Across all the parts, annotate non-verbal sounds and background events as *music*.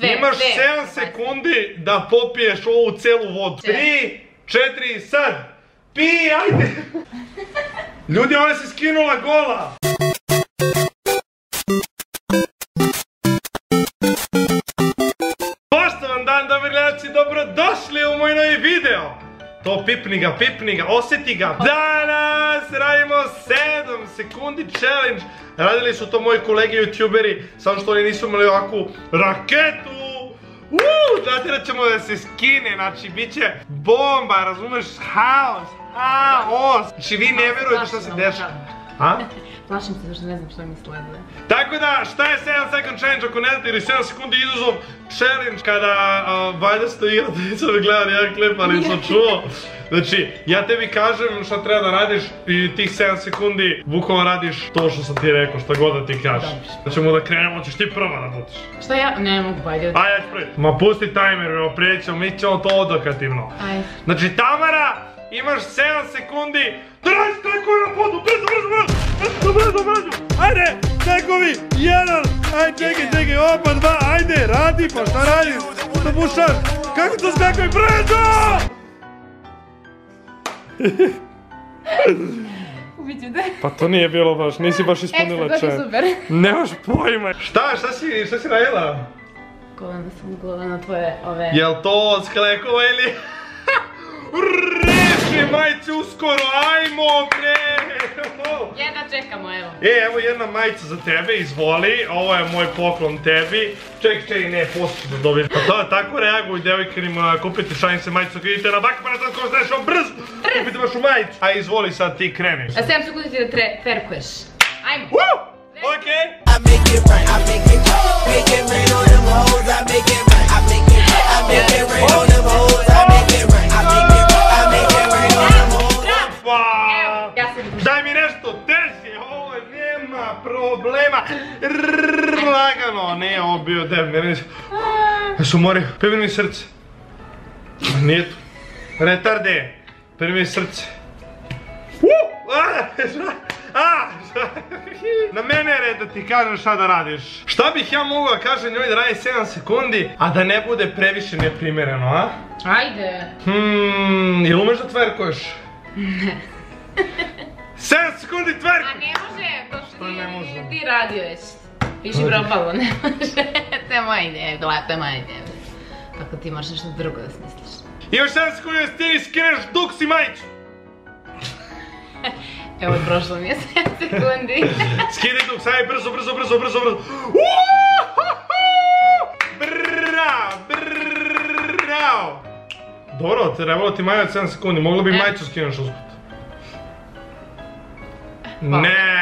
Dve, Imaš dve. 7 sekundi da popiješ ovu celu vodu. Dve. 3, 4, sad! Pi, ajde! Ljudi, ona se skinula gola! Poštovan dan, dobri gledalci, dobrodošli u moj novi video! To pipni ga, pipni ga, osjeti ga! Danas radimo 7 sekundi challenge! Radili su to moji kolege youtuberi, samo što oni nisu imali ovakvu raketu! Uuu, natjerat ćemo da se skine, znači bit će bomba, razumeš, haos, haos! Znači vi ne vjerujete šta se dešava. A? *laughs* Plašim se zašto ne znam što mi sleduje. Tako da, šta je 7 second challenge ako ne znate ili 7 sekundi izazov challenge kada uh, valjda ste igrati, nisam mi gledali jedan klip, ali sam čuo. Znači, ja tebi kažem šta treba da radiš i tih 7 sekundi bukvalno radiš to što sam ti rekao, šta god da ti kažeš. Ćemo da krenemo, hoćeš ti prva da budeš. Šta ja? Ne mogu, pa ajde. Ajde, ja ću prvi. Ma pusti timer, evo prijeći ćemo, mi ćemo to odokativno. Ajde. Znači, Tamara, imaš 7 sekundi da radiš tako na podu, brzo, brzo, brzo, brzo, brzo, brzo, ajde, tekovi, jedan, ajde, čekaj, čekaj, opa, dva, ajde, radi, pa šta radiš, što bušaš, kako to skakuje, brzo! *laughs* Ubiću te. Pa to nije bilo baš, nisi baš Ekstra, to je super. *laughs* Nemaš pojma. Šta, šta si, šta si radila? Golana sam golana na tvoje ove... Jel to od sklekova ili... *laughs* Reši majci uskoro, ajmo bre! Jedna čekamo, evo. E, evo jedna majica za tebe, izvoli, ovo je moj poklon tebi. Ček, ček, ne, ću da dobijem. Pa to, tako reaguju devojke, im kupite šanice majicu, kad idete na bak, pa ne znam ko znaš, on brz, kupite vašu majicu. A izvoli sad ti kreniš. A 7 sekundi ti da tre, ferkuješ. Ajmo. Woo! Okej. I make it right, I make it right. Make it rain on them hoes, I make it right, I make it right. I make it rain on them hoes, Lagano, ne, ovo bio dev, ne reći. Ja sam umorio, pevi mi srce. Nije tu. Retarde, pevi mi srce. Uh, a? A? Na mene je red da ti kažem šta da radiš. Šta bih ja mogao da kažem njoj da radi 7 sekundi, a da ne bude previše neprimereno, a? Ajde. Hmm, jel umeš da tverkuješ? Ne. 7 sekundi A tverku! ne može, Šta ne može? ti, radio već. Piši propalo, *laughs* ne može. To je moja ideja, gledaj, to je moja ideja. Tako ti moraš nešto drugo da smisliš. Imaš 7 sekundi da ti skineš duks i majicu. *laughs* Evo, prošlo mi je 7 sekundi. *laughs* Skidaj duks, aj brzo, brzo, brzo, brzo, brzo. Bravo, bravo. Dobro, trebalo ti majicu 7 sekundi, moglo bi majicu skineš usput. Ne.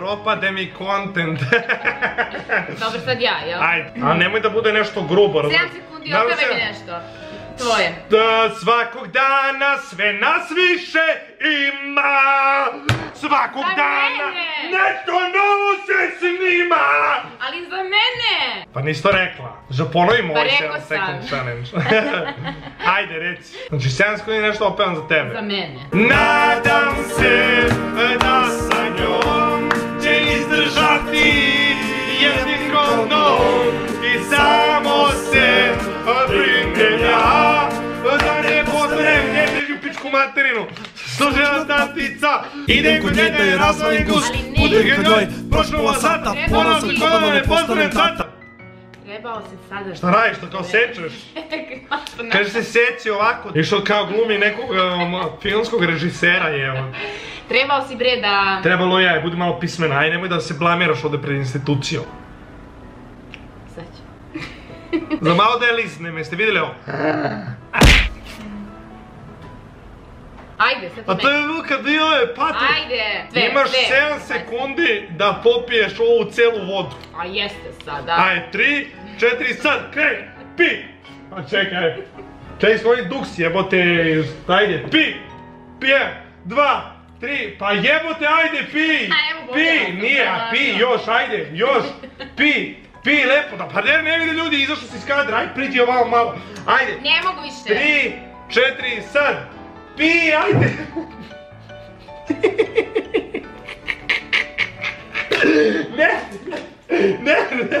Propade mi content. *laughs* Dobro, sad ja, jel? Ajde, a nemoj da bude nešto grubo, 7 razumiješ? sekundi, otpevaj mi nešto. Tvoje. Da svakog dana sve nas više ima Svakog Za dana mene! nešto novo se snima Ali za mene! Pa nisi to rekla Za ponovimo Pa ovaj rekao 7 second sam. challenge *laughs* Ajde reci Znači 7 sekundi nešto opevam za tebe Za mene. Nadam se da sa Služena statica Idem kod njega i razvalim gus. Putem ga njoj prošlo sata se kod ne postanem tata Trebao si sada... Šta radiš, to kao sečeš? *laughs* Kaže se seci ovako Išao kao glumi nekog um, filmskog režisera jevo Trebao si bre da... Trebalo je, budi malo pismena, aj nemoj da se blamiraš ovdje pred institucijom. Sad ću. Za malo da je lisnem, jeste vidjeli ovo? *laughs* Ajde, sad A ću to je Luka bio je pati. Ajde! Dve, Imaš dve. 7 sekundi da popiješ ovu celu vodu. A jeste sada. Aj, 3, 4, sad, kreni, pi! A čekaj, čekaj svoj duks jebote, ajde, pi! Pije, dva, tri, pa jebote, ajde, pi! *laughs* A, evo, Pi, nije, a pi, još, ajde, još, *laughs* pi! Pi, lepo, da pa ne, ne vide ljudi, izašli si iz kadra, aj priđi ovamo malo, ajde, Ne mogu više. tri, četiri, sad, pi, ajde! ne! Ne, ne.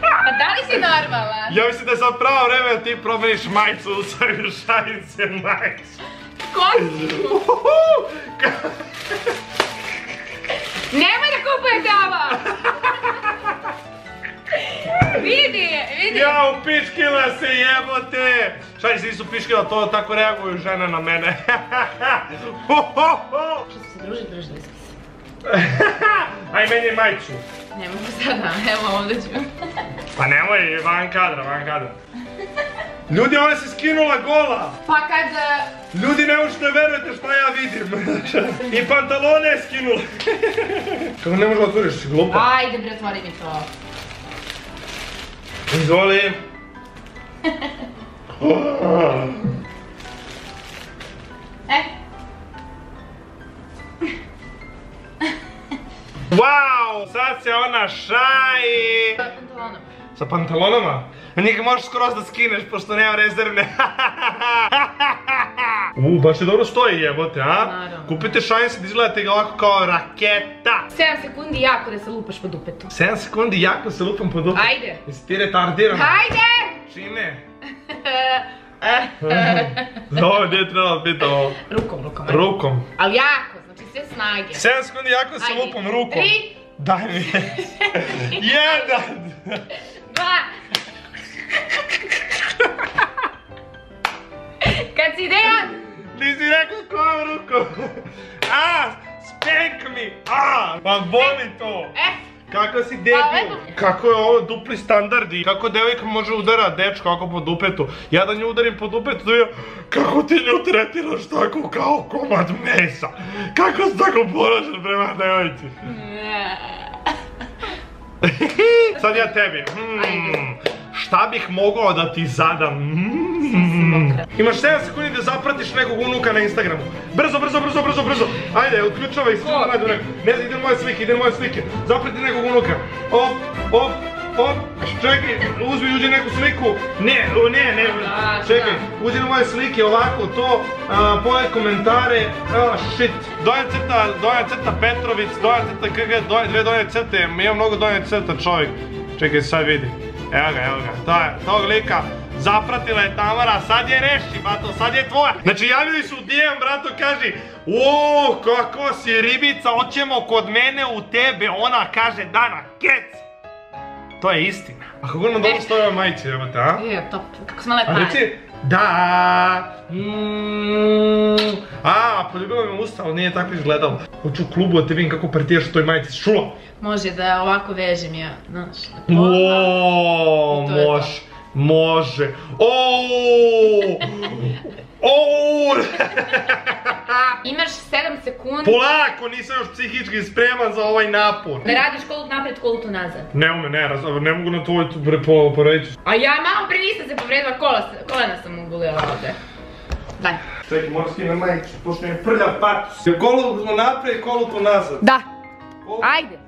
Pa da li si normalan? Ja mislim da je sad pravo vreme da ti promeniš majicu u svoju šalice majicu. Ka- Nemoj da kupujete ovo! *laughs* Vidi, vidi! Ja u piškila se jebote! Šta si nisu piškila, to tako reaguju žene na mene. *laughs* Uhuhu. Što se druži, družili smo se. *laughs* Aj meni je majicu. Ne mogu sada, evo ovdje ću. *laughs* Pa nemoj, van kadra, van kadra. Ljudi, ona se skinula gola. Pa kad... e, Ljudi, ne možete verujete šta ja vidim. I pantalone je skinula. Kako ne možeš otvoriš, si glupa. Ajde bre, otvori mi to. Izvoli. E, Wow, sad se ona šaji. sa pantalonom. Sa pantalonama? Njih možeš skroz da skineš, pošto nema rezervne. *laughs* U, baš je dobro stoji jebote, a? Naravno. Kupite šajnse da izgledate ga ovako kao raketa. 7 sekundi jako da se lupaš po dupetu. 7 sekundi jako se lupam po dupe. Ajde. Jesi ti retardiran? Hajde! Čime? *laughs* Ovo gdje je trebalo biti ovo? rukom, rukom. ajde. Rukom. Ali jako, znači sve snage. 7 sekundi jako se Ajde. lupam rukom. Tri, Daj mi. *laughs* Jedan. dva. *laughs* Kad si ideja, Nisi rekao kojom rukom. *laughs* A, spank me. A, pa boli to. e, Kako si debil? Kako je ovo dupli standardi? Kako devojka može udara dečko ako po dupetu? Ja da nju udarim po dupetu, da kako ti nju tretiraš tako kao komad mesa? Kako si tako ponašan prema devojci? *laughs* Sad ja tebi. Hmm, šta bih mogao da ti zadam? Hmm. Imaš 7 sekundi da zapratiš nekog unuka na Instagramu. Brzo, brzo, brzo, brzo, brzo. Ajde, uključavaj se. Ne znam, ide moje slike, ide moje slike. Zaprati nekog unuka. Op, op, op. Čekaj, uzmi i uđi neku sliku. Ne, o, ne, ne. Čekaj, uđi na moje slike, ovako, to. A, Pole komentare. A, shit. Dojan crta, Dojan crta Petrović, Dojan crta KG, dve Dojan crte. Ima mnogo Dojan crta čovjek. Čekaj, sad vidi. Evo ga, evo ga. To je, tog lika. Zapratila je Tamara, sad je reši, bato, sad je tvoja. Znači javili su DM, brato, kaži O, kako si ribica, hoćemo kod mene u tebe. Ona kaže, Dana, kec. To je istina. A kako nam dobro stoje ove majice, evo te, a? je top, kako smo lepo A reci, da, mm, a, poljubila me usta, ali nije tako izgledalo. Hoću u klubu da te vidim kako partijaš u toj majici, čula? Može da ovako vežem ja, znaš. Oooo, I to je to. Može. Oooo, oooo, *laughs* Imaš 7 sekundi polako, nisam još psihički spreman za ovaj napor. da radiš kolut naprijed, kolut unazad. Ne ume, ne, raz, ne mogu na tvoj poreći. A ja malo prije nisam se povredila, kola, kolena sam ugulila ovdje. Daj. Čekaj, moram skinem majicu, pošto je prljav patus. Kolut naprijed, kolut nazad. Da. Ajde.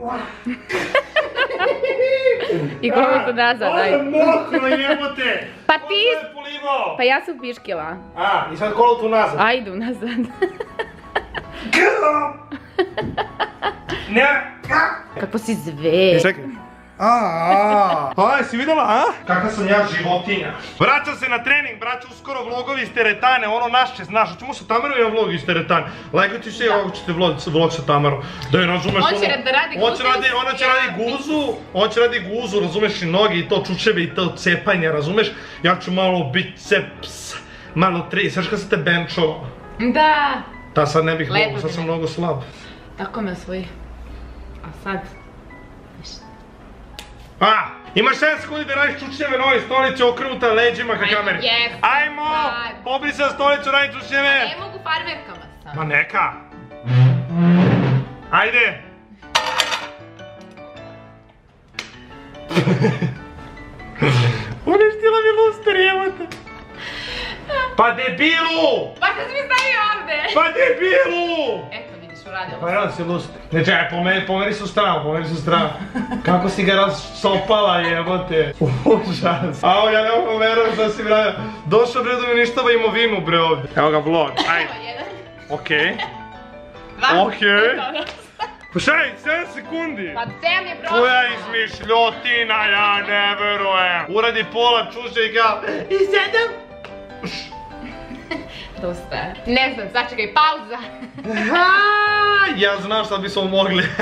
*laughs* I kolut unazad, Ovo je ajde. mokro jebote! Pa ti- to je polivao? Pa ja sam piškila. A, i sad kolut unazad. Ajde unazad. *laughs* Ne! Kako si zve. Čekaj. A, a, si vidjela, a? Kakva sam ja životinja. Vraćam se na trening, braću, uskoro vlogovi iz teretane, ono naše, znaš, hoćemo sa Tamarom jedan vlog iz teretane. Lajkujte ću se i ovako ćete vlog, vlog sa Tamarom. Da je razumeš On će ono- da radi on guzu će radi, ona će radi guzu, on će radi guzu, razumeš i noge i to čučeve i to cepanje, razumeš? Ja ću malo biceps, malo tri, znaš kad sam te benčovao? Da. Ta sad ne bih mogu, sad sam mnogo slab. Tako me osvoji. A sad? A, imaš 7 sekundi da radiš čučnjeve na ovoj stolici okrenuta leđima ka kameri. yes. Ajmo, na stolicu, radi čučnjeve. Ne mogu farmerkama sam. Ma neka. Ajde. *laughs* Uništila mi luster, jebote. *laughs* Pa debilu! Pa si mi stavio ovdje? Pa debilu! Eto vidiš, uradila Pa evo si luster. Ne čekaj, pomeri, pomeri se u stranu, pomeri se u stranu. Kako si ga rasopala jebote. Užas. Ao, ja ne mogu verujem da si bre. Došao bre da mi ništava imovinu bre ovdje. Evo ga vlog, ajde. Evo, jedan, Okej. *laughs* Okej. *laughs* Pa šta je, 7 sekundi? Pa 7 je prošlo. Koja izmišljotina, ja ne verujem. Uradi pola čuže i ga... I sedam. Dosta. Ne znam, sačekaj, pauza. *laughs* Ja znam šta bismo mogli. *laughs*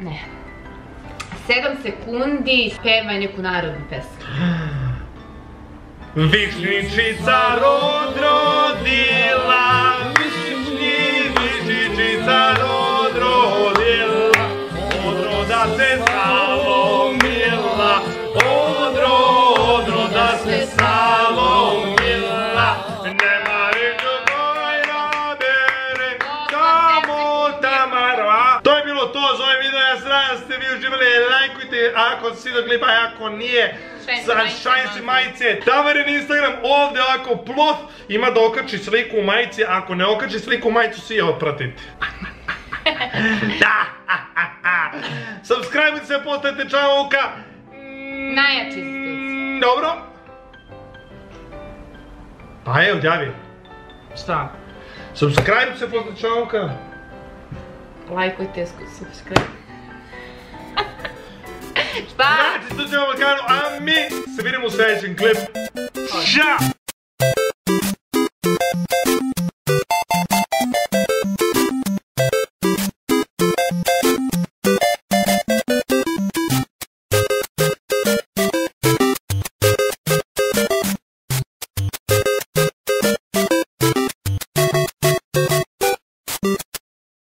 Ne. 7 sekundi, pevaj neku narodnu pesmu. *gasps* Višnjičica rod rodila, имали лайковите, ако си догли па ако ние. Sunshine си майце. Тавери на Instagram, овде ако плов има да окачи слику майци, ако не окачи слику майцу си ја отпратите. *laughs* да! Сабскрајбите се, поставите чаналка. Најачи институција. Добро. Па е, одјави. Шта? Сабскрајбите се, поставите чаналка. Лайкојте, сабскрајбите. Bye. Naci, tot ziua, măcar am mii. Să vedem o să aici clip.